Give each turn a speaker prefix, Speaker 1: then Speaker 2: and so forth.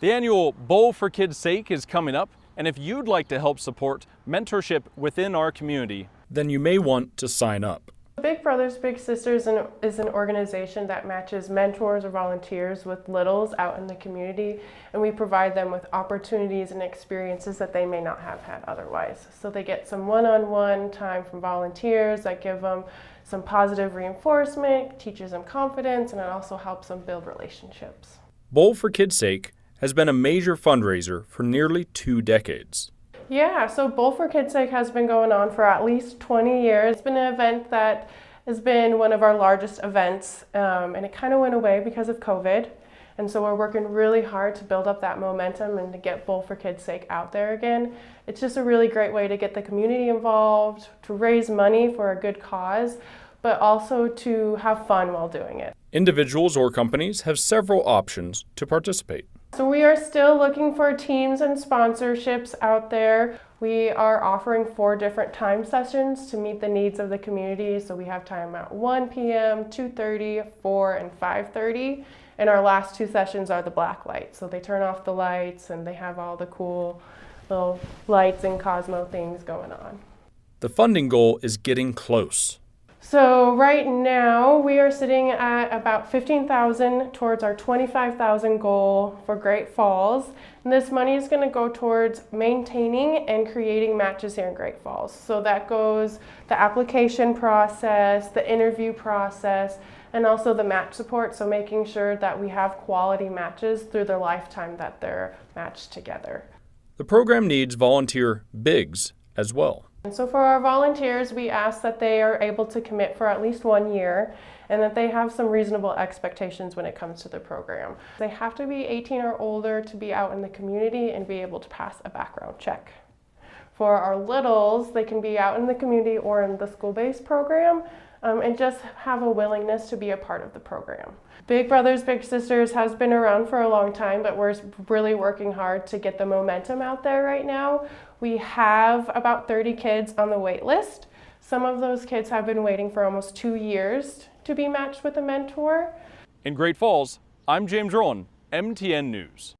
Speaker 1: The annual Bowl for Kids' Sake is coming up, and if you'd like to help support mentorship within our community, then you may want to sign up.
Speaker 2: Big Brothers Big Sisters is an organization that matches mentors or volunteers with littles out in the community, and we provide them with opportunities and experiences that they may not have had otherwise. So they get some one on one time from volunteers that give them some positive reinforcement, teaches them confidence, and it also helps them build relationships.
Speaker 1: Bowl for Kids' Sake has been a major fundraiser for nearly two decades.
Speaker 2: Yeah, so Bowl for Kids Sake has been going on for at least 20 years. It's been an event that has been one of our largest events, um, and it kind of went away because of COVID. And so we're working really hard to build up that momentum and to get Bowl for Kids Sake out there again. It's just a really great way to get the community involved, to raise money for a good cause, but also to have fun while doing it.
Speaker 1: Individuals or companies have several options to participate.
Speaker 2: So we are still looking for teams and sponsorships out there. We are offering four different time sessions to meet the needs of the community. So we have time at 1 p.m., 2.30, 4, and 5.30. And our last two sessions are the black lights. So they turn off the lights and they have all the cool little lights and Cosmo things going on.
Speaker 1: The funding goal is getting close.
Speaker 2: So right now we are sitting at about 15,000 towards our 25,000 goal for Great Falls. And this money is going to go towards maintaining and creating matches here in Great Falls. So that goes the application process, the interview process, and also the match support. So making sure that we have quality matches through their lifetime that they're matched together.
Speaker 1: The program needs volunteer bigs as well.
Speaker 2: And so for our volunteers, we ask that they are able to commit for at least one year and that they have some reasonable expectations when it comes to the program. They have to be 18 or older to be out in the community and be able to pass a background check. For our littles, they can be out in the community or in the school-based program um, and just have a willingness to be a part of the program. Big Brothers Big Sisters has been around for a long time, but we're really working hard to get the momentum out there right now. We have about 30 kids on the wait list. Some of those kids have been waiting for almost two years to be matched with a mentor.
Speaker 1: In Great Falls, I'm James Rowan, MTN News.